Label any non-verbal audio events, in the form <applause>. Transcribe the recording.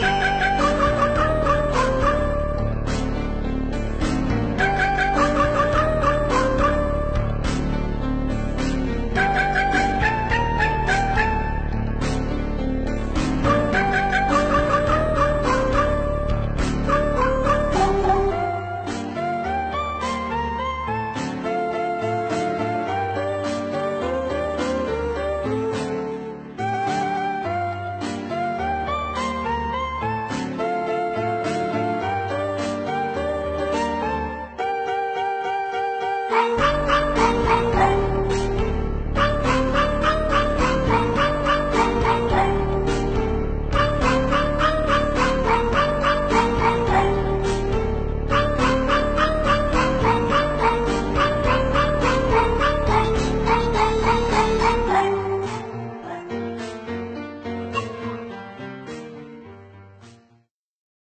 Yeah. <laughs> Bye.